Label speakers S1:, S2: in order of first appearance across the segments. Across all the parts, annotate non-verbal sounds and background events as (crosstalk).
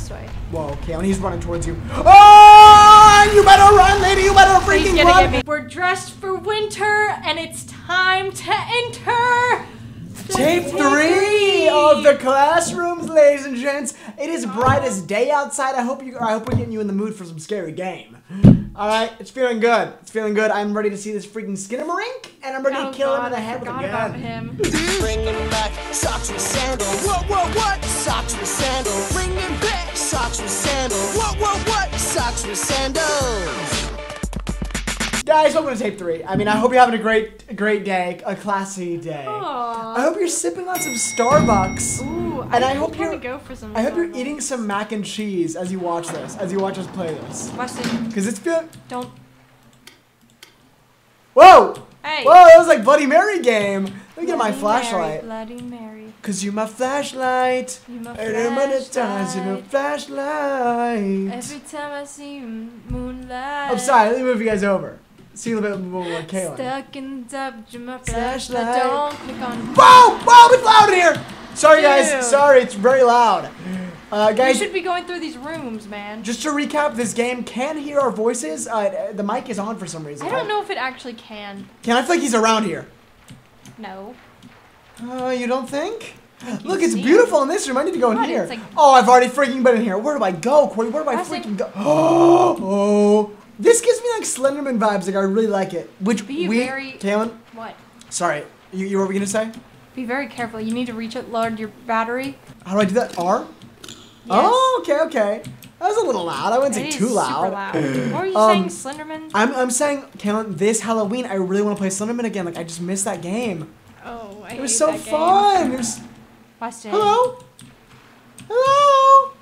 S1: this way.
S2: Whoa, Kalynn, he's running towards you. Oh, you better run, lady. You better
S1: He's
S2: freaking
S1: gonna
S2: run.
S1: get me. We're dressed for winter, and it's time to enter.
S2: Tape three of the classrooms, ladies and gents. It is bright as day outside. I hope you. I hope we're getting you in the mood for some scary game. All right, it's feeling good. It's feeling good. I'm ready to see this freaking Skinamarink, and I'm ready
S1: Oh
S2: to kill him in the head with a
S1: forgot about
S2: gun.
S1: him.
S3: Bringing back socks with sandals. What, what, what? Socks with sandals. Bringing back socks with sandals. What, what, what? Socks with sandals.
S2: Guys, welcome to tape three. I mean, I hope you're having a great, great day, a classy day.
S1: Aw.
S2: I hope you're sipping on some Starbucks.
S1: Ooh,
S2: And I hope
S1: wanna
S2: you're-
S1: go for some.
S2: I hope you're eating some mac and cheese as you watch this, as you watch us play this.
S1: Weston,
S2: Because it's feeling.
S1: don't.
S2: Whoa!
S1: Hey.
S2: Whoa, that was like Bloody Mary game. Let me get my flashlight.
S1: Mary, Bloody Mary.
S2: Cause you my flashlight.
S1: You my
S2: I'm gonna in a
S1: flashlight.
S2: flashlight.
S1: Every time I see you, moonlight.
S2: I'm sorry, let me move you guys over. See a little bit more like Kalynn.
S1: Stuck in with my
S2: Flashlight.
S1: flashlight. Don't click on.
S2: Whoa! Whoa! It's loud in here! Sorry guys,
S1: Dude.
S2: sorry, it's very loud. Uh, guys,
S1: should be going through these rooms, man.
S2: just to recap, this game can hear our voices. Uh, the mic is on for some reason.
S1: I don't know if it actually can.
S2: Can I feel like he's around here?
S1: No.
S2: Uh, you don't think? Look, it's beautiful in this room. I need to go in here.
S1: Like-
S2: oh, I've already freaking been in here. Where do I go, Koury? Where do I
S1: I
S2: freaking go? (gasps) Oh, this gives me like Slenderman vibes. Like I really like it. Which
S1: Be
S2: we,
S1: very-
S2: Kalynn,
S1: What?
S2: sorry, you, you were we gonna say?
S1: Be very careful. You need to reach it, load your battery.
S2: How do I do that? R? Yes. Oh, okay, okay. That was a little loud. I wouldn't
S1: It
S2: say
S1: is
S2: too
S1: super
S2: loud.
S1: loud. What were you
S2: Um,
S1: saying, Slenderman?
S2: I'm, I'm saying, Kalynn, this Halloween, I really want to play Slenderman again. Like, I just missed that game.
S1: Oh, I
S2: It was so fun. It was,
S1: Weston.
S2: hello? Hello?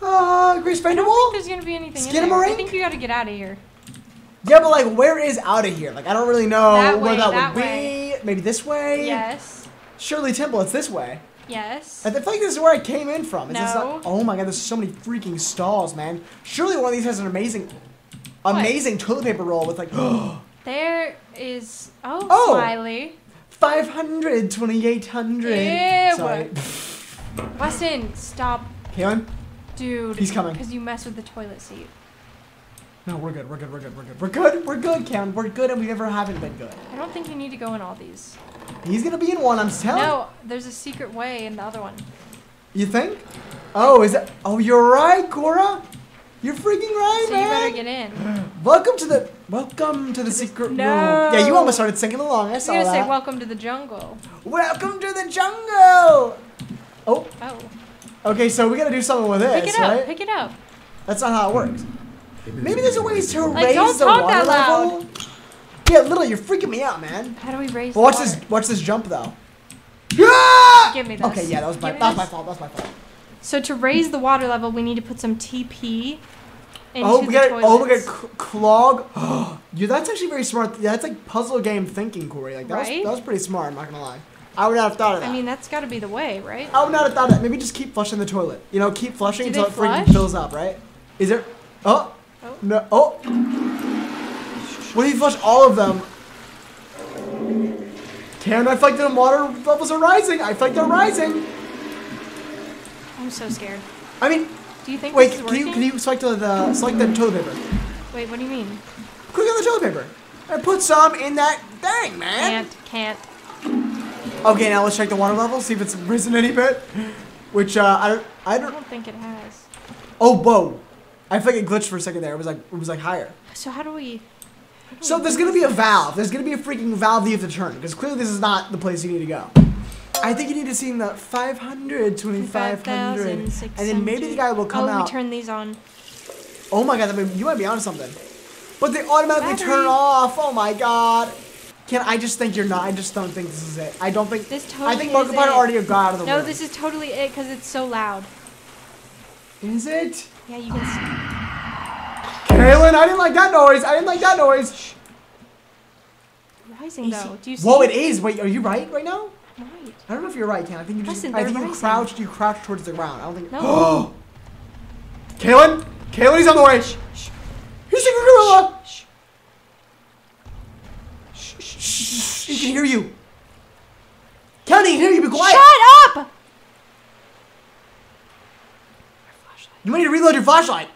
S2: Uh, Grace
S1: I VanderWaal? there's gonna be anything in there. I think you gotta get out of here.
S2: Yeah, but like, where is out of here? Like, I don't really know
S1: That
S2: where
S1: way,
S2: that,
S1: that
S2: would
S1: way.
S2: be. Maybe this way?
S1: Yes.
S2: Shirley Temple, it's this way.
S1: Yes.
S2: I feel like this is where I came in from. Is this
S1: No.
S2: not, oh my god, there's so many freaking stalls, man. Surely one of these has an amazing, amazing toilet paper roll with like, (gasps)
S1: There is. Oh,
S2: Oh.
S1: Smiley.
S2: 500, 2800.
S1: Ew.
S2: Sorry.
S1: Weston, stop,
S2: Kalynn?
S1: dude.
S2: He's coming.
S1: Because you mess with the toilet seat.
S2: No, we're good, we're good, we're good, we're good. We're good, we're good, Kalynn. We're good and we never haven't been good.
S1: I don't think you need to go in all these.
S2: He's gonna be in one, I'm telling you.
S1: No, there's a secret way in the other one.
S2: You think? Oh, is that? Oh, you're right, Cora. You're freaking right,
S1: So you better get in. (gasps)
S2: Welcome to the welcome to the secret
S1: No.
S2: room. Yeah, you almost started singing along. I
S1: I
S2: saw
S1: was gonna say welcome to the jungle.
S2: welcome to the jungle. Oh,
S1: Oh,
S2: okay. So we gotta do something with this,
S1: pick it up.
S2: right?
S1: Pick it up.
S2: That's not how it works. Maybe there's a way to
S1: Like,
S2: raise
S1: don't
S2: the
S1: talk
S2: water
S1: that loud.
S2: level. Yeah, little, you're freaking me out, man.
S1: How do we raise?
S2: But watch
S1: the
S2: this. Watch this jump though. Yeah!
S1: Give me this.
S2: Okay, yeah, that was my
S1: Give
S2: that was my fault. That was my fault.
S1: So to raise the water level, we need to put some TP into
S2: oh, we
S1: the
S2: got
S1: toilets.
S2: oh, we got cl- clog. (gasps) yeah, that's actually very smart. Yeah, that's like puzzle game thinking, Koury. Like that was that was pretty smart. I'm not gonna lie. I would not have thought of that.
S1: I mean, that's got to be the way, right?
S2: I would not have thought of that. Maybe just keep flushing the toilet. You know, keep flushing
S1: Do
S2: until
S1: they
S2: it freaking fills up, right? Is there? Oh,
S1: Oh.
S2: no. Oh. What if you flush all of them? Karen, I feel like the water levels are rising. I feel like they're rising.
S1: I'm so scared.
S2: I mean,
S1: Do you think
S2: wait.
S1: this is
S2: Can you can you select the, the select the toilet paper?
S1: Wait, what do you mean?
S2: Click on the toilet paper and put some in that thing, man.
S1: Can't, can't.
S2: Okay, now let's check the water level. See if it's risen any bit. Which uh, I don't. I
S1: I
S2: don't.
S1: don't think it has.
S2: Oh, whoa! I feel like it glitched for a second there. It was like it was like higher.
S1: So how do we?
S2: So there's gonna be a valve. There's gonna be a freaking valve that you have to turn because clearly this is not the place you need to go. I think you need to see the 500, 2500, and then maybe the guy will come
S1: oh,
S2: out.
S1: we turn these on.
S2: oh my god, you might be onto something. But they automatically turn off. Oh my god. Can I just think you're not? I just don't think this is it. I don't think.
S1: This
S2: I think
S1: totally is
S2: Markiplier already got out of the
S1: No,
S2: room.
S1: this is totally it because it's so loud.
S2: is it.
S1: Yeah, you can. See.
S2: Kalynn, I didn't like that noise. I didn't like that noise.
S1: Rising though. Do you see?
S2: Whoa, it is. Wait, are you right right now?
S1: Right.
S2: I don't know if you're right, Ken. I think you just.
S1: Listen,
S2: I
S1: they're
S2: think you crouched. You crouched towards the ground. I don't think.
S1: No. (gasps)
S2: Kalynn, Kalynn, he's on the way. He's a gorilla. He can hear you. Kelly, he can hear you. Be quiet.
S1: Shut up!
S2: You might need to reload your flashlight.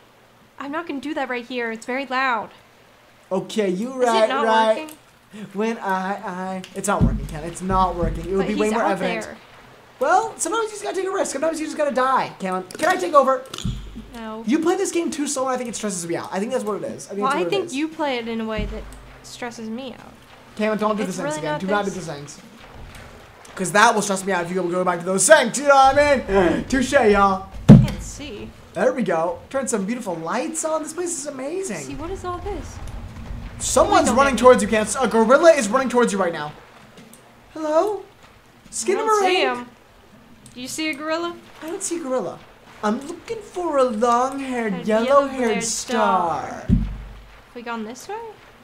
S1: I'm not gonna do that right here. It's very loud.
S2: Okay, you
S1: Is
S2: right,
S1: it not
S2: right.
S1: working?
S2: When I, I, it's not working, Ken. It's not working. It would
S1: But
S2: be way more
S1: out
S2: evident.
S1: there.
S2: Well, sometimes you just gotta take a risk. Sometimes you just gotta die. Can can I take over?
S1: No.
S2: You play this game too slow, and I think it stresses me out. I think that's what it is. I think
S1: well,
S2: that's
S1: I
S2: what it
S1: think
S2: is.
S1: you play it in a way that stresses me out.
S2: Cameron, don't do
S1: It's
S2: the sinks
S1: really
S2: again. Do not do
S1: this-
S2: the sinks. Because that will stress me out if you go back to those sinks. You know what I mean? Touche, y'all.
S1: Can't see.
S2: There we go. Turn some beautiful lights on. This place is amazing.
S1: See what is all this?
S2: Someone's
S1: don't
S2: running towards you, Cam. A gorilla is running towards you right now. Hello?
S1: I
S2: Skin
S1: don't see him. Do you see a gorilla?
S2: I don't see a gorilla. I'm looking for a long-haired, yellow-haired
S1: yellow-haired
S2: star.
S1: Have we gone this way?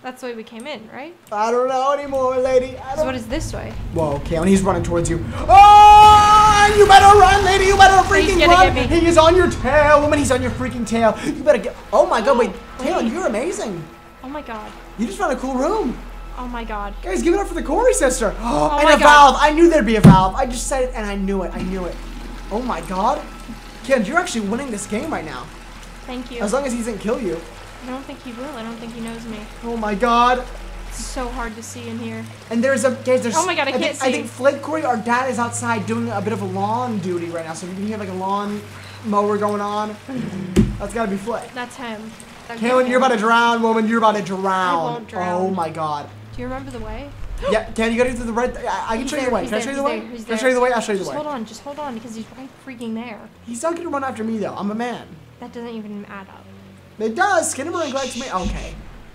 S1: That's the way we came in, right?
S2: I don't know anymore, lady. I
S1: So what is this way?
S2: Whoa, Kalynn, he's running towards you. Oh, you better run, lady. You better freaking run. He is on your tail, woman. He's on your freaking tail. You better get. Oh my God, wait, oh,
S1: Wait.
S2: Kalynn, you're amazing.
S1: Oh my god.
S2: You just found a cool room.
S1: Oh my god.
S2: Guys, give it up for the Koury sister. (gasps) Oh, and
S1: my
S2: a
S1: God.
S2: valve. I knew there'd be a valve. I just said it, and I knew it. I knew it. Oh my God, Ken, you're actually winning this game right now.
S1: Thank you.
S2: As long as he doesn't kill you.
S1: I don't think he will. I don't think he knows me.
S2: Oh my God.
S1: It's so hard to see in here.
S2: And there's a guys. There's.
S1: Oh my God, I
S2: think,
S1: can't
S2: I
S1: see.
S2: think Flake Koury, our dad, is outside doing a bit of a lawn duty right now. So if you can hear like a lawn mower going on, that's gotta be Flake.
S1: That's him. That's
S2: Kalynn,
S1: him.
S2: you're about to drown, woman. You're about to drown.
S1: I won't drown.
S2: Oh my God.
S1: Do you remember the way? (gasps)
S2: Yeah, Ken, you gotta do the right. I, I can show you the way. Can I show you the way?
S1: there,
S2: Can I show you the way? I'll show you the
S1: Just
S2: way.
S1: hold on. Just hold on because he's right freaking there.
S2: He's not gonna run after me though. I'm a man.
S1: That doesn't even add up.
S2: It does. Skinamarink likes me. Okay.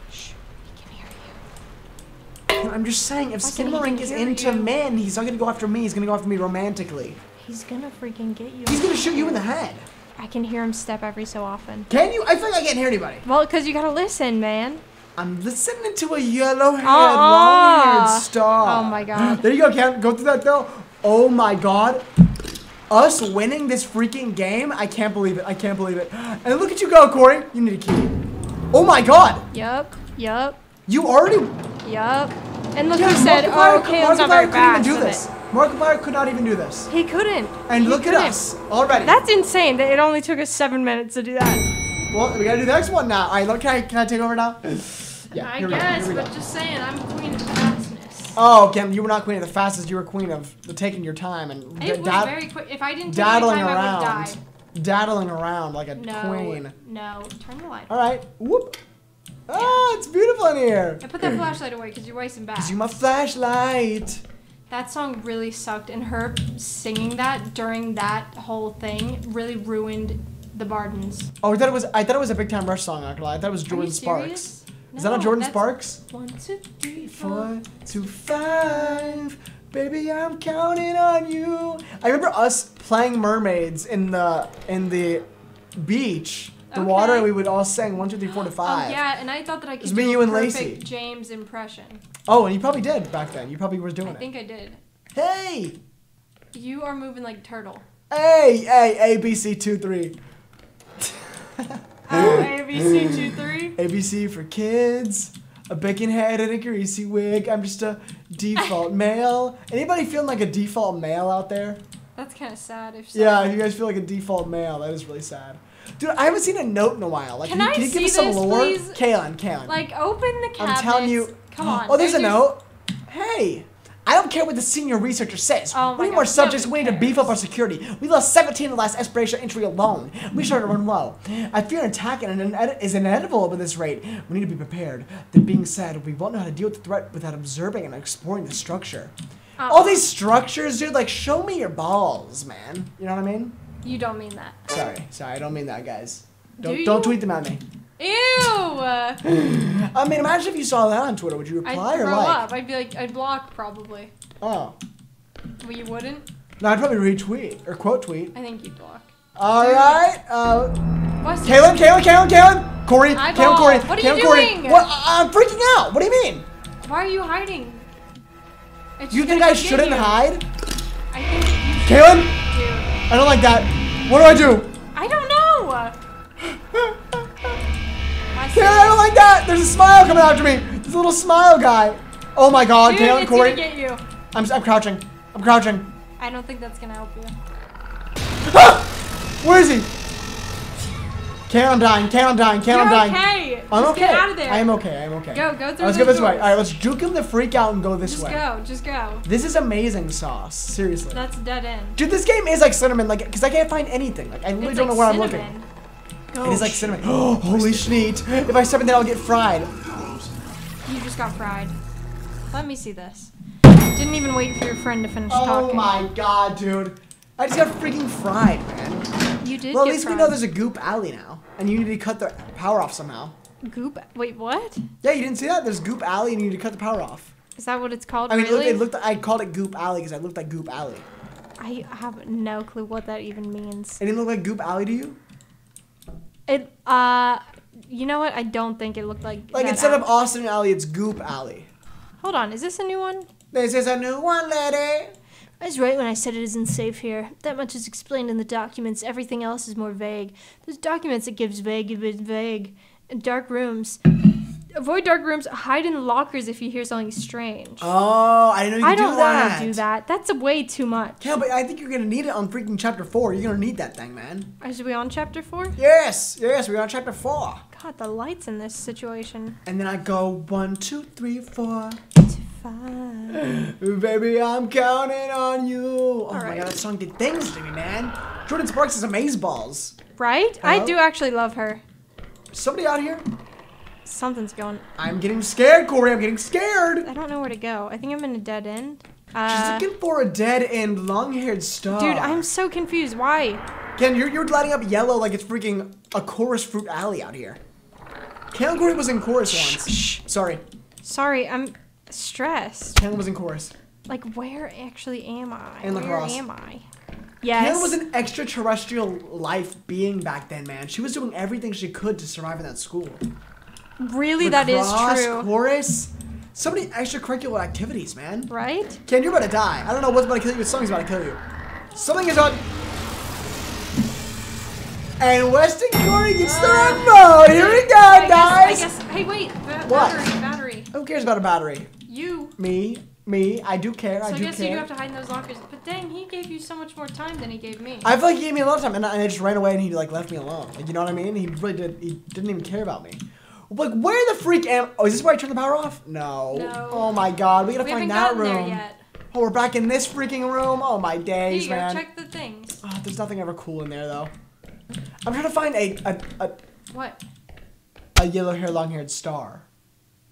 S1: He can hear you.
S2: I'm just saying, if
S1: I said he
S2: Skinamarink
S1: can
S2: is into
S1: you.
S2: men, he's not gonna go after me. He's gonna go after me romantically.
S1: He's gonna freaking get you.
S2: He's gonna shoot you in the head.
S1: I can hear him step every so often.
S2: Can you? I feel like I can't hear anybody.
S1: Well, because you gotta listen, man.
S2: I'm listening to a yellow-haired,
S1: Uh-uh. Ah.
S2: long-haired star.
S1: Oh my (gasps) God.
S2: There you go, Cam. Go through that though. Oh my God. Us winning this freaking game. I can't believe it. I can't believe it. (gasps) And look at you go, Koury. You need a key. Oh my God.
S1: Yup. Yup.
S2: You already.
S1: Yup. And look
S2: Yeah,
S1: who said,
S2: Markiplier
S1: "Oh,
S2: could-
S1: Caitlin's not
S2: Markiplier
S1: very
S2: couldn't
S1: fast."
S2: even do
S1: with
S2: this.
S1: it."
S2: Markiplier could not even do this.
S1: He couldn't.
S2: And
S1: He
S2: look at
S1: couldn't.
S2: us already.
S1: That's insane. That it only took us seven minutes to do that.
S2: well, we gotta do the next one now. All right, look, can I, can I take over now? (sighs) Yeah,
S1: I
S2: here we go,
S1: guess,
S2: here we
S1: but just saying, I'm queen of fastness.
S2: Oh, Kim, you were not queen of the fastest. You were queen of the taking your time and
S1: It was very quick. If I didn't take my
S2: daddling
S1: time, I would have
S2: around,
S1: died.
S2: daddling around like a
S1: No.
S2: queen.
S1: No. Turn the light.
S2: All right, whoop. Ah, it's beautiful in here.
S1: I put that flashlight away because you're wasting back.
S2: Cause you my flashlight.
S1: That song really sucked, and her singing that during that whole thing really ruined the Bardens.
S2: Oh, I thought it was. I thought it was a Big Time Rush song. Not gonna lie. I thought it was
S1: Jordin
S2: Sparks.
S1: serious?
S2: Is that
S1: No, Jordin
S2: Sparks?
S1: One, two, three, four.
S2: Four, two, five. Baby, I'm counting on you. I remember us playing mermaids in the in the beach, the water,
S1: Okay.
S2: and we would all sing one, two, three, four to oh, five.
S1: Oh yeah, and I thought that I could do
S2: me,
S1: a
S2: you, and Lacey.
S1: James impression.
S2: Oh, and you probably did back then. You probably were doing
S1: I
S2: it.
S1: I think I did.
S2: Hey,
S1: You are moving like turtle.
S2: hey, hey, A B C two three. (laughs)
S1: Oh, A B C two three.
S2: ABC for kids. A bacon head and a greasy wig. I'm just a default (laughs) male. Anybody feeling like a default male out there?
S1: That's kind of sad. If so.
S2: Yeah, if you guys feel like a default male, that is really sad. Dude, I haven't seen a note in a while. Like,
S1: Can
S2: you,
S1: I
S2: can you give us some lore?
S1: please?
S2: Kalynn, Kalynn.
S1: Like open the cabinets.
S2: I'm telling you.
S1: Come on.
S2: Oh, there's a note. Hey, I don't care what the senior researcher says.
S1: Oh
S2: we need more subjects. We need to beef up our security. We lost 17 in the last exploration entry alone. We started to run low. I fear an attack and an is inevitable at this rate. We need to be prepared. That being said, we won't know how to deal with the threat without observing and exploring the structure.
S1: Uh,
S2: All these structures, dude. Like, show me your balls, man. You know what I mean?
S1: You don't mean that.
S2: Sorry, sorry. I don't mean that, guys. Don't
S1: Do
S2: don't tweet them at me.
S1: Ew! (gasps) I'd
S2: mean, imagine if you saw that on Twitter. Would you reply
S1: throw
S2: or like?
S1: up. I'd be like, I'd block probably.
S2: Oh.
S1: Well, you wouldn't.
S2: No, I'd probably retweet or quote tweet.
S1: I think you'd block.
S2: All right. Uh, Kalynn, Kalynn, Kalynn, Kalynn,
S1: Koury.
S2: Kalynn, Koury,
S1: What are you
S2: Kalynn, Koury.
S1: doing?
S2: What? I- I'm freaking out. What do you mean?
S1: Why are you hiding? It's
S2: You think I shouldn't
S1: you.
S2: hide?
S1: I think you
S2: Kalynn,
S1: should.
S2: I don't like that. What do I do?
S1: I don't know. (laughs) I
S2: Kalynn, I don't like that. There's a smile coming after me. This little smile guy. Oh my God,
S1: Dude, it's
S2: Koury.
S1: gonna get you.
S2: I'm, I'm crouching. I'm crouching.
S1: I don't think that's gonna help you.
S2: Ah! Where is he? Can on dying, can on dying, can on dying.
S1: okay.
S2: I'm
S1: Just
S2: okay.
S1: Get out of there.
S2: I am okay. I am okay.
S1: Go, go through
S2: Let's go this way. All right, let's juke him the freak out and go this
S1: Just
S2: way.
S1: Just go. Just go.
S2: This is amazing sauce. Seriously.
S1: That's dead end.
S2: Dude, this game is like cinnamon, like, cause I can't find anything. Like, I literally
S1: It's
S2: don't know
S1: like
S2: where I'm looking.
S1: Go.
S2: It is like cinnamon. Oh, (gasps) holy schneet. If I step in there, I'll get fried.
S1: You just got fried. Let me see this. Didn't even wait for your friend to finish
S2: Oh
S1: talking.
S2: Oh my god, dude. I just got freaking fried, man.
S1: You did
S2: Well, at least
S1: fried.
S2: we know there's a goop alley now. And you need to cut the power off somehow.
S1: goop. Wait, what?
S2: Yeah, you didn't see that? There's goop alley and you need to cut the power off.
S1: Is that what it's called?
S2: I mean,
S1: really?
S2: it, looked, it looked I called it goop alley because I looked like goop alley.
S1: I have no clue what that even means.
S2: It didn't look like goop alley to you?
S1: It. Uh. You know what? I don't think it looked like.
S2: Like
S1: that
S2: instead of. Austin alley, it's goop alley.
S1: Hold on. Is this a new one?
S2: This is a new one, lady.
S1: I was right when I said it isn't safe here. That much is explained in the documents. Everything else is more vague. There's documents that gives vague, it vague. And dark rooms. Avoid dark rooms. Hide in lockers if you hear something strange.
S2: Oh, I didn't know you
S1: I don't
S2: do that.
S1: want to do that. That's way too much.
S2: Yeah, but I think you're gonna need it on freaking chapter four. You're gonna need that thing, man.
S1: Are we on chapter four?
S2: Yes, yes, we're on chapter four.
S1: God, the lights in this situation.
S2: And then I go one, two, three, four.
S1: Fine. (gasps)
S2: Baby, I'm counting on you. Oh my
S1: Alright.
S2: god, that song did things to me, man. Jordin Sparks is amazeballs.
S1: Right? I do actually love her.
S2: Somebody out here?
S1: Something's going.
S2: I'm getting scared, Koury. I'm getting scared.
S1: I don't know where to go. I think I'm in a dead end.
S2: She's
S1: Uh,
S2: looking for a dead end, long-haired star.
S1: dude, I'm so confused. Why?
S2: Ken, you're, you're lighting up yellow like it's freaking a chorus fruit alley out here. Ken Koury was in chorus once. Sorry,
S1: Sorry, I'm stressed.
S2: Ken was in chorus.
S1: Like, where actually am I?
S2: In
S1: where
S2: lacrosse.
S1: am I?
S2: Ken
S1: Yes.
S2: was an extraterrestrial life being back then, man. She was doing everything she could to survive in that school.
S1: Really, that is true.
S2: chorus, so many extracurricular activities, man.
S1: Right?
S2: Ken, you're about to die. I don't know what's about to kill you, but something's about to kill you. Something is on. And Weston Koury gets the uh, remote. Here we go,
S1: I
S2: guys.
S1: guess, I guess. Hey, wait. Ba-
S2: What?
S1: battery, battery.
S2: Who cares about a battery?
S1: You.
S2: Me, me. I do care.
S1: So
S2: I
S1: I
S2: do
S1: guess you
S2: care.
S1: have to hide in those lockers. But dang, he gave you so much more time than he gave me.
S2: I feel like he gave me a lot of time, and I, and I just ran away, and he like left me alone. Like you know what I mean? He really did. He didn't even care about me. Like where the freak am? Oh, is this where I turn the power off? No.
S1: No.
S2: Oh my God, we gotta
S1: we
S2: find that room.
S1: there yet.
S2: Oh, we're back in this freaking room. Oh my
S1: Here
S2: days,
S1: you go.
S2: man.
S1: Check the things.
S2: Oh, there's nothing ever cool in there though. I'm trying to find a a, a,
S1: What?
S2: a yellow hair, long haired star.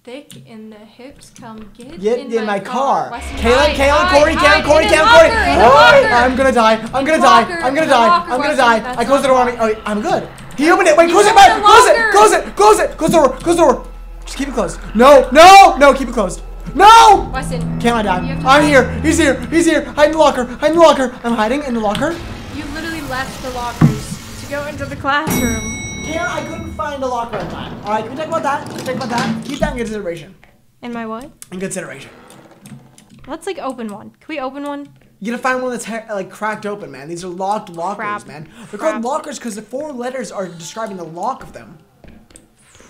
S1: Thick in the hips, come get,
S2: Get
S1: in, my, car. Weston,
S2: Kayla, Kayla,
S1: Koury,
S2: Kayla, Koury,
S1: in locker,
S2: Koury.
S1: in.
S2: I'm gonna die. I'm gonna die. I'm gonna die. I'm gonna die. I close the door on me. Oh, I'm good. He opened it. Wait, close it
S1: in the
S2: Close it. Close it. Close it. Close the door. Close the door. Just keep it closed. No, no, no. Keep it closed. No.
S1: Weston.
S2: Can't I die? I'm here. He's here. He's here. Hide in the locker. Hide in the locker. I'm hiding in the locker.
S1: You literally left the lockers to go into the classroom.
S2: Kayla, I couldn't find a locker in time. All right, can we talk about that? Can we talk about that? Keep that in consideration.
S1: In my what?
S2: In consideration.
S1: Let's like open one. Can we open one?
S2: You gotta find one that's like cracked open, man. These are locked lockers,
S1: Crap.
S2: man. They're
S1: Crap.
S2: called lockers because the four letters are describing the lock of them.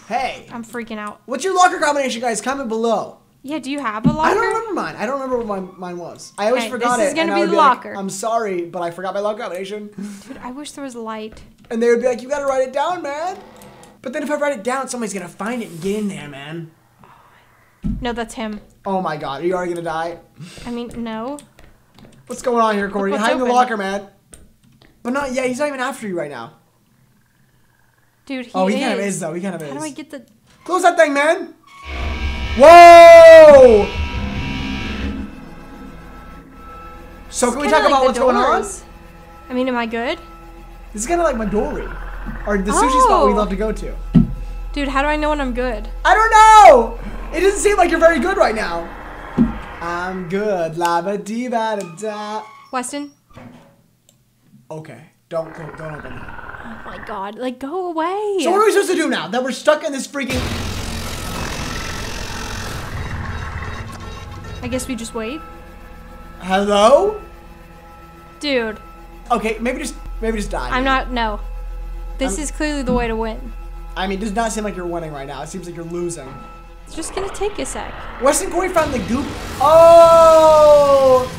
S2: Hey,
S1: I'm freaking out.
S2: what's your locker combination, guys? Comment below.
S1: Yeah, do you have a locker?
S2: I don't remember mine. I don't remember what my, mine was. I always
S1: Okay,
S2: forgot
S1: this
S2: it.
S1: is gonna
S2: and I
S1: be the
S2: like,
S1: locker.
S2: I'm sorry, but I forgot my locker combination.
S1: Dude, I wish there was light.
S2: And they would be like, "You gotta write it down, man." But then if I write it down, somebody's gonna find it and get in there, man.
S1: No, that's him.
S2: Oh my God, are you already gonna die?
S1: I mean, no.
S2: What's going on here,
S1: Koury?
S2: Hide in the locker, man. But not yeah, he's not even after you right now.
S1: Dude, he
S2: oh, he
S1: is.
S2: kind of is though. He kind of is.
S1: How do I get the...
S2: Close that thing, man. Whoa! So can we talk about what's
S1: the
S2: going on?
S1: doors. I mean, am I good?
S2: This is kind of like Midori, or the sushi spot we
S1: Oh.
S2: love to go to.
S1: Dude, how do I know when I'm good?
S2: I don't know. It doesn't seem like you're very good right now. I'm good. La ba dee da da.
S1: Weston?
S2: Okay, don't go, don't open that.
S1: Oh my god, like go away.
S2: So what are we supposed to do now that we're stuck in this freaking?
S1: I guess we just wait.
S2: Hello?
S1: Dude,
S2: Okay, maybe just maybe just die.
S1: I'm not, no. This
S2: I'm-
S1: is clearly the way to win.
S2: I mean, it does not seem like you're winning right now. It seems like you're losing.
S1: It's just gonna take a sec.
S2: Weston Koury found the goop. Oh!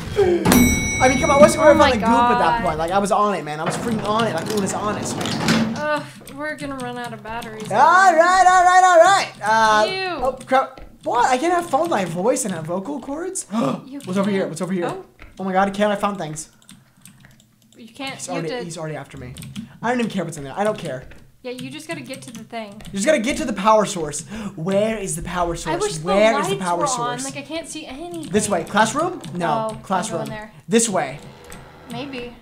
S2: I mean, come on, Weston Koury
S1: Oh my
S2: found the goop at that point. Like, I was on it, man. I was freaking on it. Like, Una's honest, man.
S1: Ugh. Ugh, we're gonna run out of batteries.
S2: All right, all right, all right. Uh,
S1: Ew.
S2: Oh, crap. What? I can't have phone my voice and have vocal cords? (gasps)
S1: You
S2: What's over here? What's over here?
S1: Oh.
S2: Oh, my god, I can't I found things?
S1: You can't.
S2: He's
S1: You
S2: already,
S1: to.
S2: he's already after me. I don't even care what's in there. I don't care.
S1: Yeah, you just gotta get to the thing.
S2: You just gotta get to the power source. Where is the power source?
S1: I wish the
S2: Where
S1: lights
S2: is the power
S1: were
S2: source?
S1: on. Like I can't see anything.
S2: this way. Classroom? No.
S1: Oh,
S2: Classroom.
S1: there.
S2: This way.
S1: Maybe.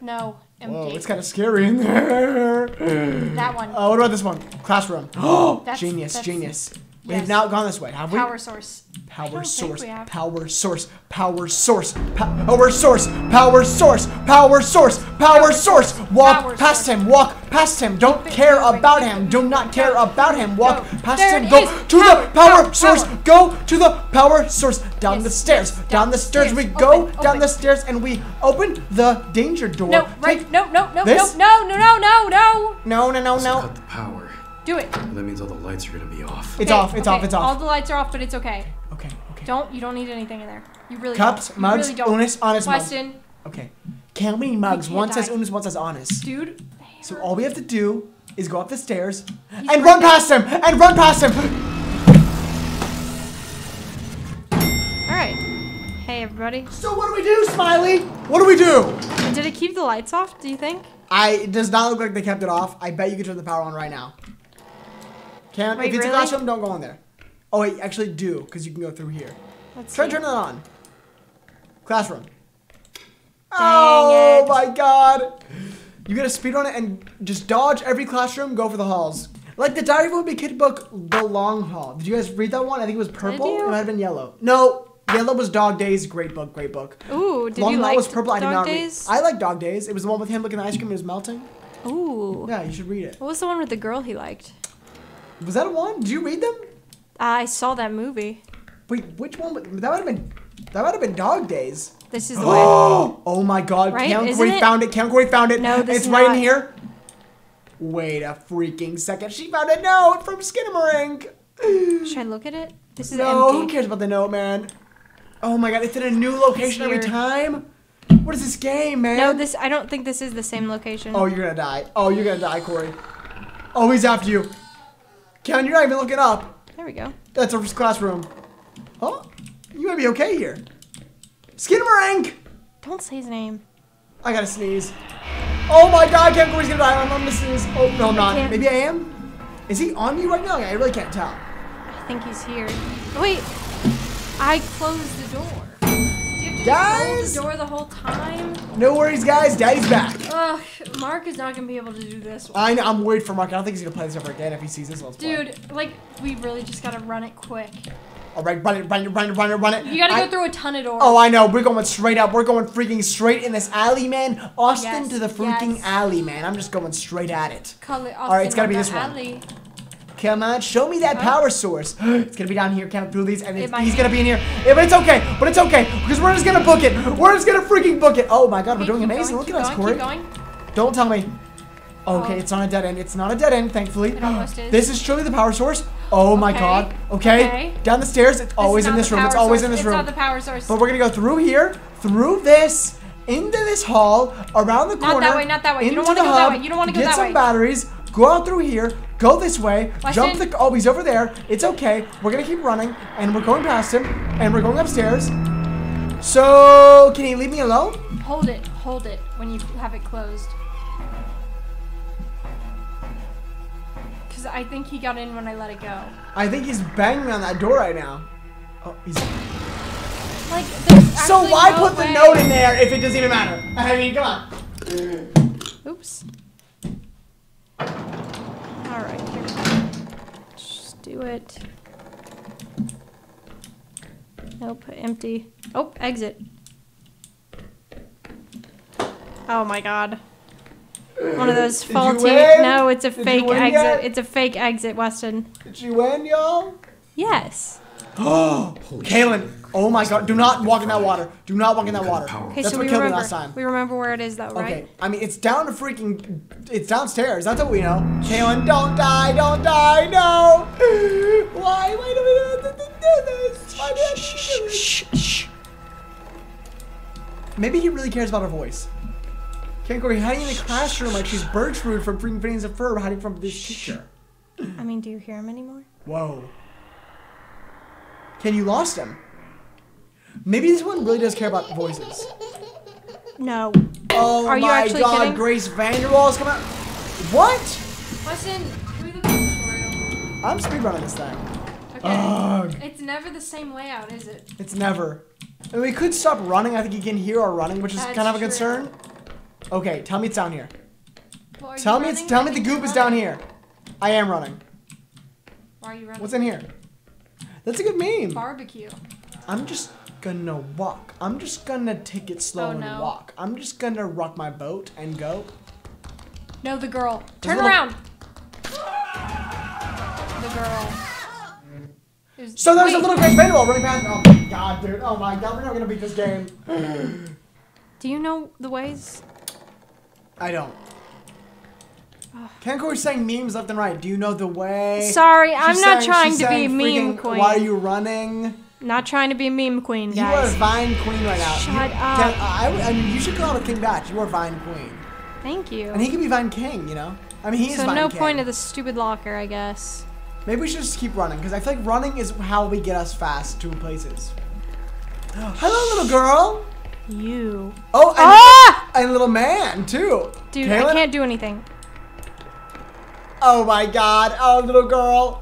S1: No. Empty.
S2: Whoa, it's kind of scary in there.
S1: that one.
S2: Oh, what about this one? Classroom. (gasps) Oh, genius,
S1: that's-
S2: genius. We
S1: yes.
S2: have not gone this way, have we?
S1: Power source.
S2: Power source, power source, power source, power source, power source, power source, power source. Walk
S1: Power
S2: past
S1: source.
S2: him, walk past him. Don't
S1: Keep
S2: care
S1: moving,
S2: about him. Do
S1: moving.
S2: not care about him. Walk
S1: Go.
S2: past
S1: There
S2: him. Go
S1: is.
S2: to the
S1: Power,
S2: power
S1: power,
S2: source.
S1: power.
S2: Go to the power source. Down
S1: Yes,
S2: the stairs.
S1: yes,
S2: Down
S1: down
S2: the
S1: the
S2: stairs we
S1: stairs.
S2: go.
S1: Open,
S2: Down
S1: open.
S2: the stairs and we open the danger door.
S1: No,
S2: Take-
S1: right. No, no, no,
S2: This?
S1: no, no, no, no, no.
S2: No, no, no,
S4: Just
S2: no.
S4: cut the power.
S1: Do it.
S4: That means all the lights are gonna be off.
S2: It's
S1: Okay,
S2: off. It's
S1: okay,
S2: off. It's off.
S1: All the lights are off, but it's okay.
S2: Okay. Okay.
S1: Don't. You don't need anything in there. You really
S2: Cups,
S1: don't. You
S2: mugs,
S1: really don't.
S2: unis, honest mug.
S1: Weston,
S2: Okay. Count how many mugs?
S1: can't
S2: One says
S1: die.
S2: unis, one says honest.
S1: dude.
S2: So all we have to do is go up the stairs and
S1: right
S2: run past him and run past him.
S1: All right. Hey, everybody.
S2: So what do we do, Smiley? What do we do?
S1: Did it keep the lights off? Do you think?
S2: I it does not look like they kept it off. I bet you can turn the power on right now. Can
S1: Wait,
S2: if it's a
S1: really?
S2: classroom, don't go in there. Oh wait, actually do because you can go through here.
S1: Let's
S2: Try
S1: see.
S2: turn it on. Classroom. oh
S1: it.
S2: my god. You gotta speed on it and just dodge every classroom, go for the halls. Like the Diary of a Wimpy Kid book, The Long Haul. Did you guys read that one? I think it was purple. It might have been yellow. No, yellow was Dog Days. Great book, great book.
S1: Ooh, did
S2: Long
S1: you like
S2: was purple. I did
S1: Dog
S2: not
S1: Days?
S2: read. I like Dog Days. It was the one with him looking at the ice cream and it was melting.
S1: Ooh.
S2: Yeah, you should read it.
S1: What was the one with the girl he liked?
S2: Was that a one? Did you read them?
S1: I saw that movie.
S2: Wait, which one? That might have been. That might have been Dog Days.
S1: This is (gasps) the way.
S2: Oh my God!
S1: Right?
S2: Count
S1: Isn't
S2: Koury
S1: it?
S2: found it. Count Koury found it.
S1: No, this
S2: it's
S1: is
S2: right
S1: not.
S2: in here. Wait a freaking second! She found a note from Skinamarink.
S1: Should I look at it? This is
S2: No, who cares about the note, man? Oh my God! It's in a new location every time. What is this game, man?
S1: No, this. I don't think this is the same location.
S2: Oh, you're gonna die. Oh, you're gonna die, Koury. Oh, he's after you. Count, you're not even looking up.
S1: There we go.
S2: That's our classroom. Oh, you might be okay here. Skinamarink!
S1: Don't say his name.
S2: I gotta sneeze. Oh my god, Kevin Koury's gonna die. I'm, gonna sneeze. Oh, no, I'm not. Maybe I am? Is he on me right now? I really can't tell.
S1: I think he's here. Wait. I closed the door.
S2: Guys?
S1: The door the whole time?
S2: No worries, guys. Daddy's back.
S1: Ugh, Mark is not gonna be able to do this one.
S2: I know, I'm worried for Mark. I don't think he's gonna play this ever again if he sees this let's play.
S1: Dude, like, we really just gotta run it quick.
S2: All right, run it, run it, run it, run it, run it.
S1: You gotta
S2: I-
S1: go through a ton of doors.
S2: Oh, I know. We're going straight up. We're going freaking straight in this alley, man. Austin
S1: Yes,
S2: to the freaking
S1: yes.
S2: alley, man. I'm just going straight at it.
S1: Call it
S2: All right, it's gotta be this
S1: on
S2: one. Come on, show me that power source. (gasps) it's gonna be down here, count through these, and
S1: It
S2: it's, he's
S1: be.
S2: gonna be in here. Yeah, but it's okay, but it's okay, because we're just gonna book it. We're just gonna freaking book it. Oh my god, we're doing amazing.
S1: going,
S2: Look at us,
S1: going,
S2: Koury.
S1: Keep going.
S2: Don't tell me. Okay,
S1: Oh.
S2: it's not a dead end. It's not a dead end, thankfully.
S1: Is.
S2: This is truly the power source. Oh my god. Okay.
S1: okay.
S2: Down the stairs. It's always in this room. It's always
S1: source.
S2: in this
S1: it's
S2: room.
S1: not the power source.
S2: But we're gonna go through here, through this, into this hall, around the
S1: Not
S2: corner.
S1: that way, not that way. You don't wanna
S2: the
S1: go that
S2: hub,
S1: way. You don't wanna go
S2: get
S1: that
S2: some batteries. Go out through here. Go this way. Jump the. Oh, he's over there. It's okay. We're gonna keep running, and we're going past him, and we're going upstairs. So, can you leave me alone?
S1: Hold it, hold it when you have it closed. Because I think he got in when I let it go.
S2: I think he's banging on that door right now. Oh, he's.
S1: Like,
S2: So why
S1: no
S2: put the note in there if it doesn't even matter? I mean, come on.
S1: Oops. Alright, here we go. Just do it. Nope, empty. Oh, exit. Oh my god. One of those
S2: Did you
S1: faulty. No, it's a
S2: Did you
S1: fake exit.
S2: yet?
S1: It's a fake exit, Weston.
S2: Did she win, y'all?
S1: Yes.
S2: Oh, (gasps) Kalynn. Oh my god, do not walk in that water. Do not walk in that water.
S1: Okay,
S2: That's
S1: so
S2: what
S1: we
S2: killed me
S1: remember.
S2: last time.
S1: We remember where it is, though, right?
S2: Okay, I mean, it's down to freaking. It's downstairs. That's what we know. Kalynn, don't die, don't die, no! (gasps) Why? Why do we have to do this? Why do we have to do this? Maybe he really cares about her voice. Can Kankori hiding in the classroom like she's Birchwood from freaking Phineas and Ferb hiding from this teacher.
S1: I mean, do you hear him anymore?
S2: Whoa. Ken, you lost him. Maybe this one really does care about voices.
S1: No.
S2: Oh
S1: Are you
S2: my
S1: actually
S2: god,
S1: kidding?
S2: Grace VanderWaal's coming out. What?
S5: Listen, who the tutorial?
S2: I'm speedrunning this thing.
S5: Okay.
S2: Ugh.
S5: It's never the same layout, is it?
S2: It's never. And we could stop running. I think you can hear our running, which is
S5: That's
S2: kind of a
S5: true.
S2: concern. Okay, tell me it's down here.
S5: Well, are you
S2: Tell me it's tell me the goop is down here. I am running.
S5: Why are you running?
S2: What's in here? That's a good meme.
S5: Barbecue.
S2: I'm just gonna walk. I'm just gonna take it slow
S5: Oh,
S2: and
S5: no.
S2: walk. I'm just gonna rock my boat and go.
S5: No, the girl. Turn around. The girl. Was-
S2: So there's a little Grace VanderWaal running past. Oh my god, dude. Oh my god, we're not gonna beat this game.
S1: Do you know the ways?
S2: I don't. (sighs) Kankori's saying memes left and right. Do you know the way?
S1: Sorry,
S2: She's
S1: I'm not
S2: saying-
S1: trying to be meme
S2: freaking,
S1: queen.
S2: Why are you running?
S1: Not trying to be meme queen,
S2: You are. Vine Queen right now.
S1: Shut
S2: you,
S1: up.
S2: Can, I, I, mean, you should call out with King Batch. You are Vine Queen.
S1: Thank you.
S2: And he can be Vine King, you know? I mean, he is
S1: so
S2: Vine
S1: no
S2: King.
S1: point of the stupid locker, I guess.
S2: Maybe we should just keep running, because I feel like running is how we get us fast to places. (gasps) Hello, little girl.
S1: You.
S2: Oh, and,
S1: Ah!
S2: and little man, too.
S1: Dude,
S2: Kalynn?
S1: I can't do anything.
S2: Oh my god. Oh, little girl.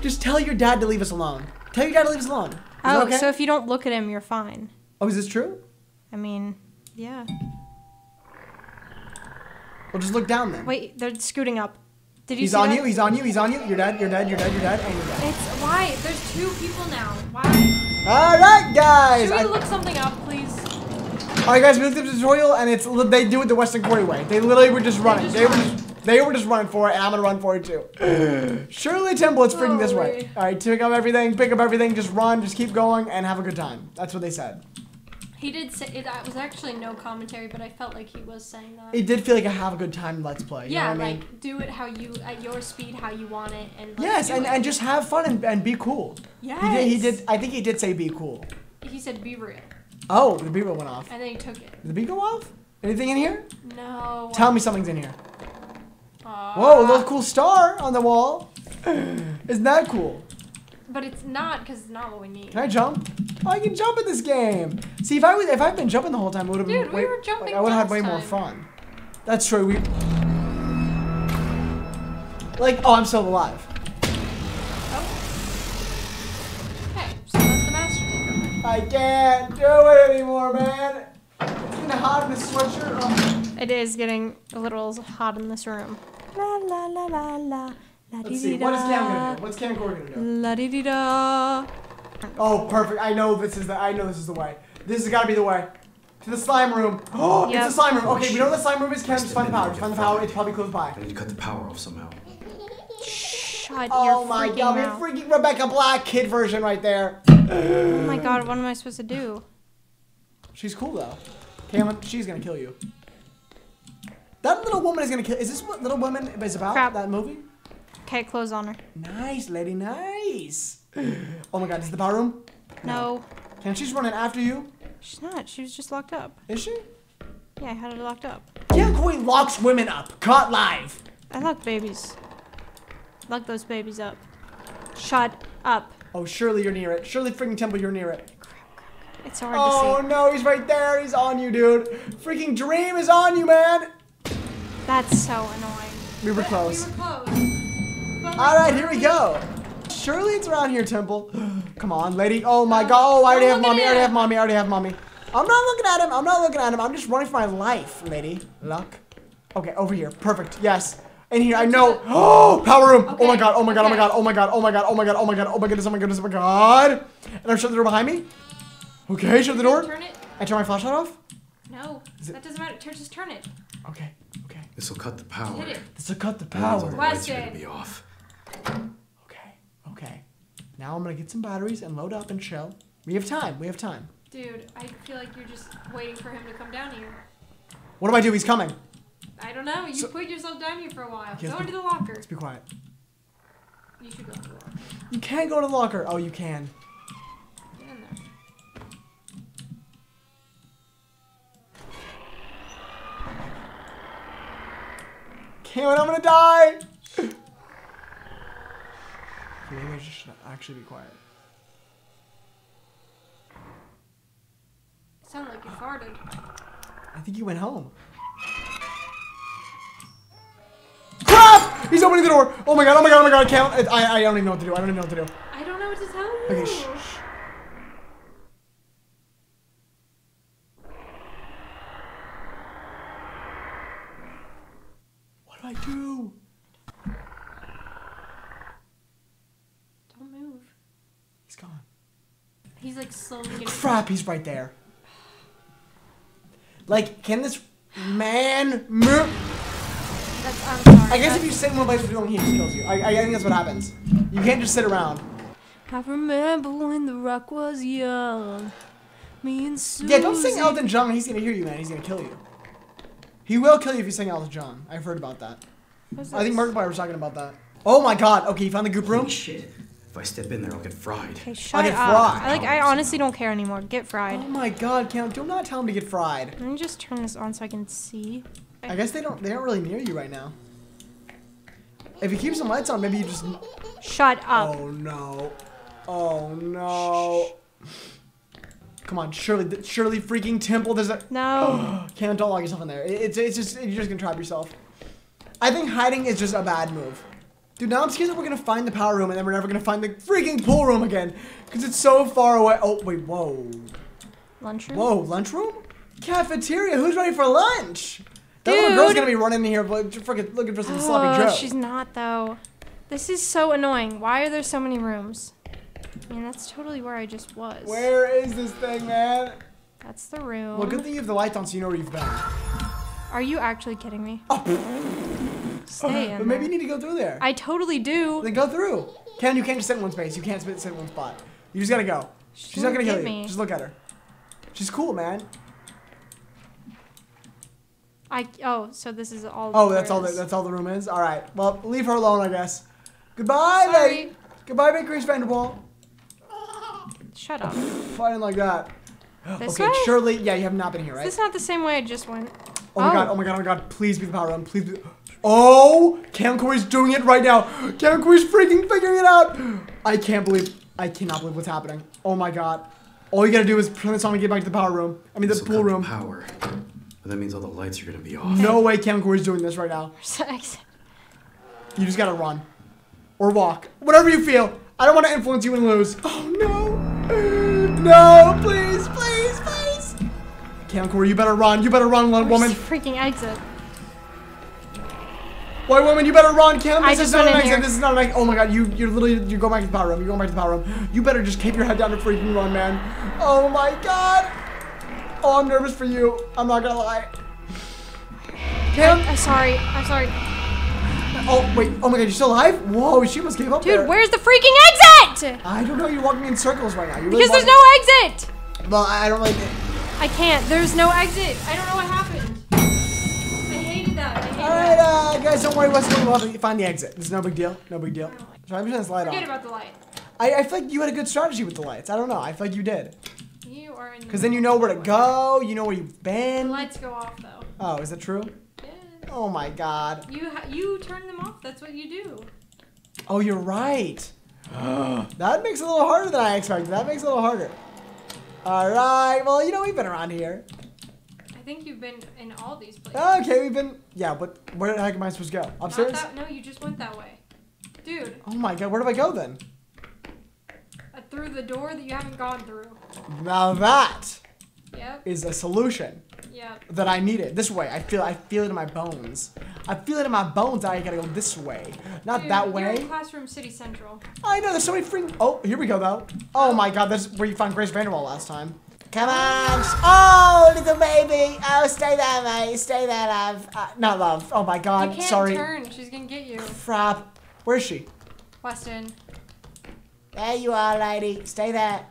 S2: just tell your dad to leave us alone. Tell your dad to leave us alone. Is
S1: Oh,
S2: okay?
S1: so if you don't look at him, you're fine.
S2: oh, is this true?
S1: I mean, yeah.
S2: Well, just look down then.
S1: Wait, they're scooting up. Did you
S2: He's
S1: see
S2: on
S1: that?
S2: you, he's on you, he's on you. You're dead, you're dead, you're dead, you're dead, and you're dead.
S5: It's why there's two people now. Why?
S2: Alright, guys.
S5: Should we
S2: I-
S5: look something up, please?
S2: Alright, guys, we looked at the tutorial, and it's they do it the Weston Koury way. They literally were just running.
S5: just
S2: They were just, they were just running for it, and I'm gonna run for it too. (sighs) Shirley Temple, it's freaking this way.
S5: Holy.
S2: Alright, pick up everything, pick up everything, just run, just keep going, and have a good time. That's what they said.
S5: He did say it uh, was actually no commentary, but I felt like he was saying that.
S2: It did feel like a have a good time let's play. You
S5: yeah,
S2: know what I mean?
S5: like do it how you at your speed, how you want it, and like,
S2: Yes, and,
S5: it.
S2: and just have fun and, and be cool.
S5: Yeah,
S2: He did, he did. I think he did say be cool.
S5: He said be real,
S2: Oh, the beeper went off.
S5: and then he took it.
S2: Did the beep go off? Anything in here?
S5: No.
S2: Tell me something's in here.
S5: Aw.
S2: Whoa, a little cool star on the wall. (sighs) Isn't that cool?
S5: But it's not because it's not what we need.
S2: Can I jump? Oh, I can jump in this game. See, if I was, if I'd been jumping the whole time, it would have been
S5: Dude, we
S2: way,
S5: were jumping
S2: like, I would have had way
S5: last
S2: more fun. That's true. We like, oh, I'm still alive. Oh.
S5: Okay, so let the master take.
S2: I can't do it anymore, man. It's getting hot in this sweatshirt. Oh.
S1: It is getting a little hot in this room. La la la la la. La
S2: Let's see. What is Cam gonna do? What's Cam Core gonna do?
S1: La di di da.
S2: Oh, perfect. I know this is the. I know this is the way. This has got to be the way. To the slime room. (gasps) Oh,
S1: Yep.
S2: it's the slime room. Okay, we know what the slime room is. Cam, just find the power. Just find the power. It's probably close by.
S4: I need to cut the power off somehow.
S1: Shut
S2: Oh
S1: your
S2: my
S1: freaking
S2: god, we have
S1: mouth.
S2: freaking Rebecca Black kid version right there.
S1: Oh my god, what am I supposed to do?
S2: She's cool though. Cameron, she's gonna kill you. That little woman is gonna kill. Is this what Little Women is about?
S1: Crap.
S2: That movie?
S1: Okay, close on her.
S2: Nice, lady, nice. (gasps) Oh my god, is this the power room?
S1: No,
S2: Can she's running after you?
S1: she's not. She was just locked up.
S2: Is she?
S1: Yeah, I had her locked up.
S2: Cam Coy locks women up. Caught live.
S1: I lock babies. Lock those babies up. Shut up.
S2: Oh, surely you're near it. Surely freaking Temple, you're near it.
S1: It's hard
S2: Oh
S1: to see.
S2: no, he's right there. He's on you, dude. Freaking Dream is on you, man.
S1: That's so annoying.
S2: We were close.
S5: We were close.
S2: All right, here we go. Surely it's around here, Temple. Come on, lady. Oh my God. Oh, I already have mommy. I already have mommy. I already have mommy. I'm not looking at him. I'm not looking at him. I'm just running for my life, lady. Luck. Okay, over here. Perfect. Yes. In here, I know. Oh, power room. Oh my God. Oh my God. Oh my. God. Oh my God. Oh my God. Oh my God. Oh my God. Oh my goodness. Oh my goodness. Oh my God. And I'm shut the door behind me. Okay, shut the door.
S5: Turn it.
S2: I turn my flashlight off.
S5: No, that doesn't matter. Just turn it.
S2: Okay. Okay.
S4: This will cut the power.
S2: This will cut the
S4: That means all
S2: power.
S4: the
S5: Why
S4: lights are gonna be off.
S2: Okay. Okay. Now I'm gonna get some batteries and load up and chill. We have time. We have time.
S5: Dude, I feel like you're just waiting for him to come down here.
S2: What do I do? He's coming.
S5: I don't know. You
S2: So-
S5: put yourself down here for a while. Go
S2: let's
S5: into the locker.
S2: Let's be quiet.
S5: You should go into the locker.
S2: You can't go to the locker. Oh, you can.
S5: Get in there.
S2: Cameron, I'm gonna die. Maybe I just should actually be quiet.
S5: Sound like you farted.
S2: I think he went home. Crap! He's opening the door. Oh my god! Oh my god! Oh my god! Count. I I don't even know what to do. I don't even know what to do.
S5: I don't know what to tell you.
S2: Okay. Shh. shh. What do I do?
S5: Don't move.
S2: He's gone.
S5: He's like slowly getting.
S2: Crap! He's right there. Like, can this man move?
S5: That's, I'm sorry.
S2: I guess if you sit in one place for too long, he just kills you. I, I think that's what happens. You can't just sit around.
S1: I remember when the rock was young. Me and Susie.
S2: Yeah, don't sing Elton John. He's gonna hear you, man. He's gonna kill you. He will kill you if you sing Elton John. I've heard about that. I think
S1: this?
S2: Markiplier was talking about that. Oh my god. Okay, you found the goop room?
S4: Holy shit. If I step in there, I'll get fried.
S1: Okay, shut
S2: get
S1: up.
S2: fried.
S1: I like. I honestly don't care anymore. Get fried.
S2: Oh my god, Count. Do not tell him to get fried.
S1: Let me just turn this on so I can see.
S2: I guess they don't they aren't really near you right now. If you keep some lights on, maybe you just
S1: Shut up.
S2: Oh no. Oh no. Come on, Shirley Shirley freaking Temple, there's a
S1: No. (gasps)
S2: Can't don't lock yourself in there. It's it's just you're just gonna trap yourself. I think hiding is just a bad move. Dude, now I'm scared that we're gonna find the power room and then we're never gonna find the freaking pool room again. Cause it's so far away. Oh wait, whoa.
S1: Lunchroom.
S2: Whoa, lunchroom? Cafeteria, who's ready for lunch? That little girl's gonna be running in here freaking looking for some
S1: Oh,
S2: sloppy Joe.
S1: she's not though. This is so annoying. Why are there so many rooms? I mean, that's totally where I just was.
S2: Where is this thing, man?
S1: That's the room.
S2: Well, good thing you have the lights on so you know where you've been.
S1: Are you actually kidding me? Oh. Stay
S2: But maybe you need to go through there.
S1: I totally do.
S2: Then go through. Ken, you can't just sit in one space. You can't sit sit in one spot. You just gotta go. She's not gonna kill
S1: get
S2: you. Just look at her. She's cool, man.
S1: I oh, so this is all.
S2: Oh, that's all. The, that's all the room is. All right. Well, leave her alone, I guess. Goodbye,
S1: Sorry.
S2: lady. Goodbye, Big Chris VanderWaal.
S1: Shut up.
S2: Fighting like that.
S1: This
S2: okay,
S1: way?
S2: Surely, yeah, you have not been here, right?
S1: this not the same way I just went?
S2: Oh my oh. god, oh my god, oh my god, please be the power room, please be Oh! Cam Koury's doing it right now! Cam Koury's freaking figuring it out! I can't believe, I cannot believe what's happening. Oh my god. All you gotta do is turn this on and get back to the power room. I mean, the
S4: This'll
S2: pool room.
S4: Power. But that means all the lights are gonna be off.
S2: No way Cam Koury's doing this right now.
S1: Exit.
S2: You just gotta run. Or walk. Whatever you feel. I don't wanna influence you and lose. Oh no! No, please, please, please! Cam Koury, you better run. You better run, woman.
S1: Where's the freaking exit.
S2: White woman, you better run, Kim. This is not an exit. This is not an exit. Oh my god, you you're literally you go back to the power room. You go back to the power room. You better just keep your head down and freaking run, man. Oh my god. Oh, I'm nervous for you. I'm not gonna lie. Kim.
S1: I'm sorry. I'm sorry.
S2: Oh wait. Oh my god, you're still alive? Whoa, she almost gave up
S1: Dude,
S2: there.
S1: where's the freaking exit?
S2: I don't know. You're walking in circles right now. You're really
S1: Because there's no exit.
S2: Well, I I don't like it.
S1: I can't. There's no exit.
S5: I don't know what happened.
S2: All right, uh, guys, don't worry. What's going on? We'll have to find the exit. It's no big deal. No big deal. So I'm just gonna this light
S5: Forget
S2: on.
S5: about the light.
S2: I, I feel like you had a good strategy with the lights. I don't know. I feel like you did.
S5: You are in. the
S2: Because then you know where to go. You know where you've been.
S5: The lights go off though.
S2: Oh, is that true?
S5: Yes.
S2: Oh my god.
S5: You ha- you turn them off. That's what you do.
S2: Oh, you're right. (gasps) that makes it a little harder than I expected. That makes it a little harder. Alright, well, you know, we've been around here.
S5: I think you've been in all these places.
S2: Okay, we've been. Yeah, but where the heck am I supposed to go? Upstairs?
S5: that. No, you just went that way, dude.
S2: Oh my god, where do I go then?
S5: Uh, through the door that you haven't gone through.
S2: Now that
S5: Yep.
S2: is a solution
S5: Yep.
S2: that I needed. This way. I feel I feel it in my bones. I feel it in my bones I gotta go this way. Not
S5: Dude,
S2: that way.
S5: Classroom City Central.
S2: I know, there's so many freaking. Oh, here we go, though. Oh my god, that's where you found Grace VanderWaal last time. Come on. Oh, little baby. Oh, stay there, mate. Stay there, love. Uh, not love. Oh my
S5: You
S2: god,
S5: can't
S2: sorry.
S5: turn. She's gonna get you.
S2: Crap. Where is she?
S5: Weston.
S2: There you are, lady. Stay there.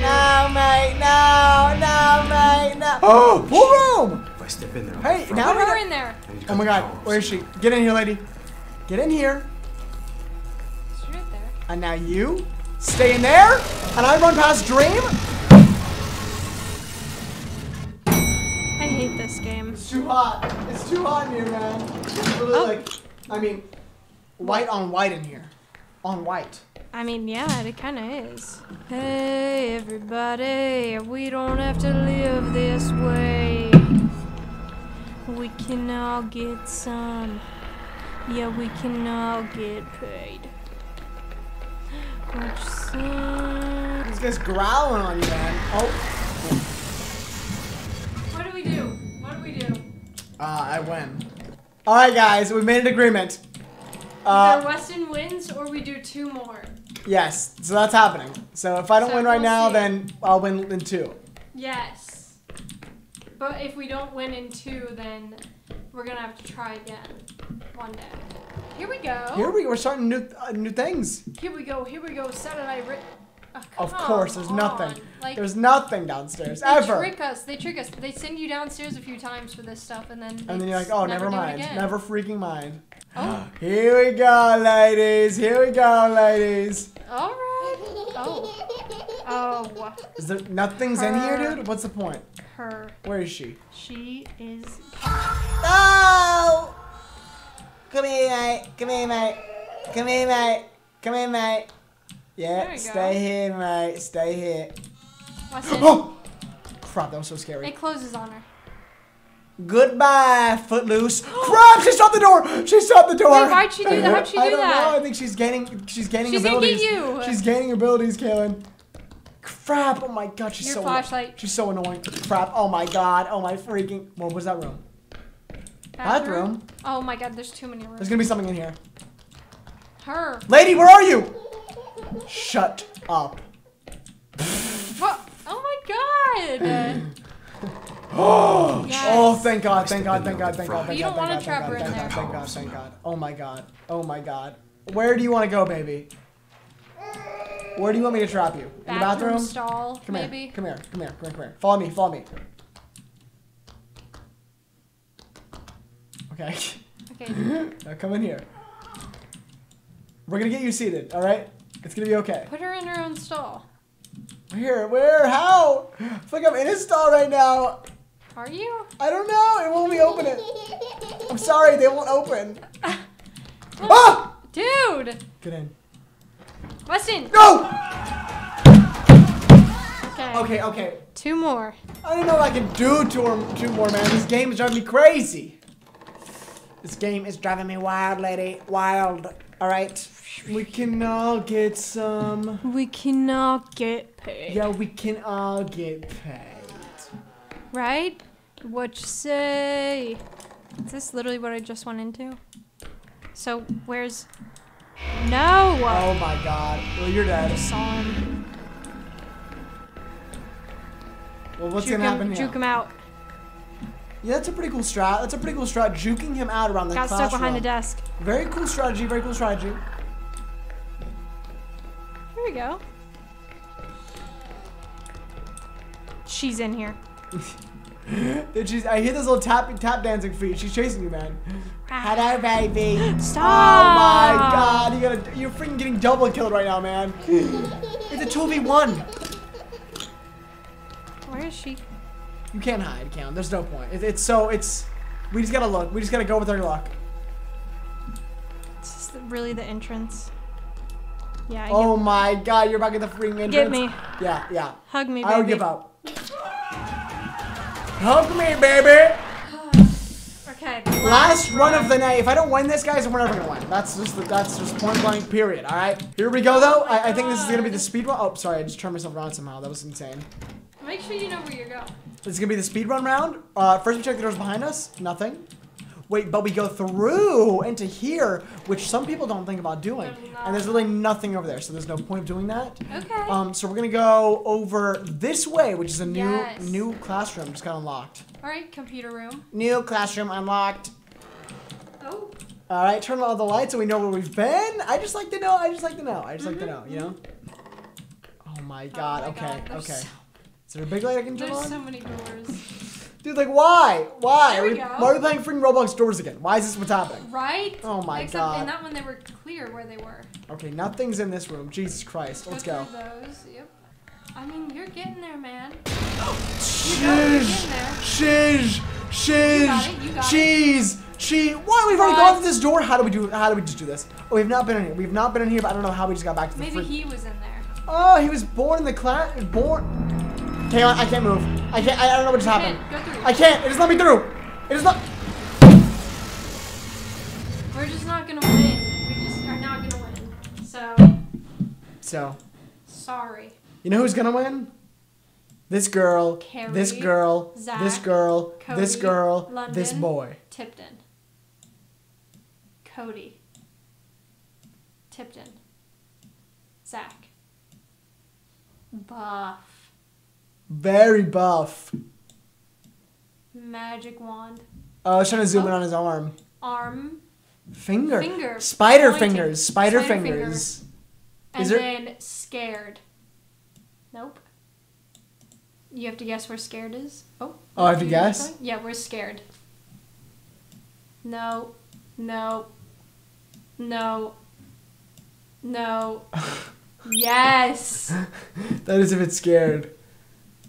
S2: No, mate. No, no, mate. No. Oh, pool room.
S4: If I step in there,
S2: Hey,
S4: get
S2: now we're
S5: in there.
S4: I need to
S2: Oh my god, where is she? Get in here, lady. Get in here.
S5: She's right there.
S2: And now you stay in there, and I run past Dream.
S1: This. game.
S2: It's too hot. It's too hot in here, man. It's literally
S1: Oh.
S2: like, I mean, white on white in here. On white.
S1: I mean, yeah, it kind of is. Hey, everybody, we don't have to live this way. We can all get some. Yeah, we can all get paid. Watch some.
S2: This guy's growling on you, man. Oh, uh, I win. All right, guys, we made an agreement.
S5: Either
S2: Uh,
S5: Weston wins or we do two more.
S2: yes, so that's happening. So if I don't
S5: So
S2: win right
S5: we'll
S2: now,
S5: see.
S2: then I'll win in two.
S5: Yes. But if we don't win in two, then we're gonna have to try again one day. Here we go.
S2: Here we we're starting new uh, new things.
S5: Here we go. Here we go. Saturday. Ri- oh,
S2: Of course, there's
S5: on.
S2: nothing.
S5: Like
S2: There's nothing downstairs
S5: they
S2: ever.
S5: trick us. They trick us. They send you downstairs a few times for this stuff, and then they
S2: And then you're like, oh, never,
S5: do it
S2: mind. Never freaking mind.
S5: Oh. (gasps)
S2: Here we go, ladies. Here we go, ladies.
S5: All right. Oh. Oh.
S2: Is there nothing's in here, dude? What's the point?
S5: Her.
S2: Where is she?
S5: She is.
S2: No! Come here, mate. Come here, mate. Come here, mate. Come here, mate. Yeah, stay
S5: go.
S2: here, mate. Stay here. (gasps) Oh! Crap, that was so scary.
S5: It closes on her.
S2: Goodbye, Footloose. (gasps) Crap, she stopped the door. She stopped the door.
S5: Wait, why'd she do that? How'd she do
S2: I
S5: do
S2: don't
S5: that?
S2: know. I think she's gaining. She's gaining
S5: She's
S2: abilities.
S5: you.
S2: She's gaining abilities, Kalynn. Crap! Oh my god, she's
S5: Your
S2: so
S5: flashlight.
S2: She's so annoying. Crap! Oh my god! Oh my freaking! What was that room? Bathroom?
S5: Oh my god, there's too many rooms.
S2: There's gonna be something in here.
S5: Her.
S2: Lady, where are you? Shut up.
S5: What? Oh my god. (gasps)
S2: Oh,
S5: Yes.
S2: thank God, thank God, thank God, thank God, thank
S5: You
S2: God,
S5: don't wanna
S2: thank God,
S5: trap
S2: thank
S5: her in
S2: God,
S5: there.
S2: thank God, thank God. Oh my God, oh my God. Where do you want to go, baby? Where do you want me to trap you? In the bathroom?
S5: stall,
S2: Come
S5: maybe.
S2: here, come here, come here, come here, come here. Follow me, follow me. Okay.
S5: Okay. (laughs)
S2: now come in here. We're gonna get you seated, alright? It's gonna be okay.
S5: Put her in her own stall.
S2: Where? Where? How? I feel like I'm in a stall right now.
S5: Are you?
S2: I don't know. It won't be open it. (laughs) I'm sorry, they won't open. ah!
S5: Dude!
S2: Get in.
S5: Weston!
S2: Go!
S5: Okay.
S2: Okay, okay.
S5: Two more.
S2: I don't know if I can do two, or, two more, man. This game is driving me crazy. This game is driving me wild, lady. Wild. All right. We can all get some.
S1: We can all get paid.
S2: Yeah, we can all get paid.
S1: Right? What you say? Is this literally what I just went into? So, where's. No!
S2: Oh my god. Well, you're dead.
S1: Saw him.
S2: Well, what's
S1: juke
S2: gonna happen
S1: him,
S2: here?
S1: juke him out.
S2: Yeah, that's a pretty cool strat. That's a pretty cool strat. Juking him out around the
S1: Got stuck behind the desk.
S2: Very cool strategy. Very cool strategy.
S1: Here we go. She's in here. (laughs)
S2: Dude, she's, I hear this little tap tap dancing feet. She's chasing you, man. Hello, baby.
S1: Stop!
S2: Oh my god, you gotta, you're freaking getting double killed right now, man. (laughs) It's a 2v1.
S1: Where is she?
S2: You can't hide, Cam. There's no point. It, it's so, it's, we just gotta look. We just gotta go with our luck.
S1: Is this really the entrance? Yeah,
S2: Oh my god, you're about to get the freaking entrance.
S1: Get me.
S2: Yeah, yeah.
S1: Hug me, baby.
S2: I would give up. Hug me, baby. (sighs)
S5: Okay.
S2: Last run of the night. If I don't win this, guys, we're never gonna win. That's just the, that's just point blank. Period. All right. Here we go, though. I, I think this is gonna be the speed run. Oh, sorry, I just turned myself around somehow. That was insane.
S5: Make sure you know where you're going.
S2: This is gonna be the speed run round. Uh, first we check the doors behind us. Nothing. Wait, but we go through into here, which some people don't think about doing.
S5: There's
S2: And there's really nothing over there, so there's no point of doing that.
S5: Okay.
S2: Um, so we're gonna go over this way, which is a new
S5: Yes.
S2: new classroom just got unlocked.
S5: All right, computer room.
S2: New classroom unlocked.
S5: Oh.
S2: All right, turn on all the lights so we know where we've been. I just like to know. I just like to know. I just like to know. You know. Oh my god.
S5: my
S2: okay.
S5: God,
S2: okay.
S5: so-
S2: Is there a big light I can turn
S5: There's
S2: on?
S5: so many doors.
S2: Dude, like why? Why?
S5: There
S2: are
S5: we go.
S2: why are we playing freaking Roblox doors again? Why is this what's happening?
S5: Right?
S2: Oh my
S5: Except
S2: God.
S5: in that one they were clear where they were.
S2: Okay, nothing's in this room. Jesus Christ. Let's
S5: Go those. Yep. I mean, you're getting there, man.
S2: Shiz.
S5: there.
S2: Shiz. Cheese.
S1: got it, you got it.
S2: Cheese. Cheese. What? We've already gone through this door. How do we do? How do we just do this? Oh, we've not been in here. We've not been in here. But I don't know how we just got back to the.
S1: Maybe he was in there.
S2: Oh, he was born in the class. Born. Hang on, I can't move. I can't. I, I don't know what just happened. I can't. It just let me through. It just not.
S1: We're just not gonna win. We just are not gonna win. So
S2: So,
S1: sorry.
S2: you know who's gonna win? This girl.
S1: Carrie,
S2: this girl.
S1: Zach,
S2: this girl. this
S1: Cody,
S2: girl. this boy.
S1: Tipton. Cody. Tipton. Zach. Buff.
S2: Very buff.
S1: Magic wand.
S2: Oh, I was trying to zoom in
S1: Oh.
S2: on his oh. arm.
S1: Arm.
S2: Finger.
S1: Finger.
S2: Spider
S1: pointing.
S2: fingers. Spider,
S1: Spider finger.
S2: fingers.
S1: And
S2: Is there-
S1: then scared. Nope. You have to guess where scared is. Oh.
S2: Oh, I have to guess?
S1: Yeah, we're scared. No. No. No. No. (laughs) yes.
S2: That is a bit scared.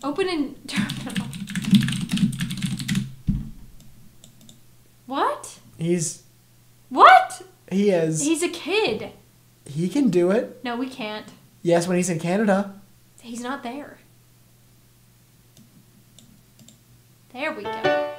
S1: Open in (laughs) terminal. What?
S2: He's.
S1: What?
S2: He is.
S1: He's a kid.
S2: he can do it.
S1: No, we can't.
S2: Yes, when he's in Canada.
S1: He's not there. There we go.